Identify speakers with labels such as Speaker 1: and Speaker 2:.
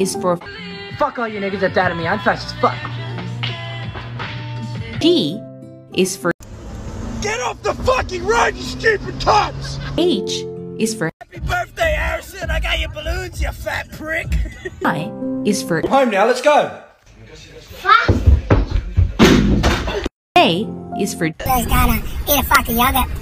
Speaker 1: is for
Speaker 2: Fuck all you niggas that doubted me. I'm fast as fuck.
Speaker 1: D is for
Speaker 3: Get off the fucking ride, you stupid tots!
Speaker 1: H is for
Speaker 3: Happy birthday, Harrison! I got your balloons, you fat prick!
Speaker 1: I is for
Speaker 3: Home now, let's go!
Speaker 1: A is for
Speaker 4: Just gotta eat a fucking yogurt.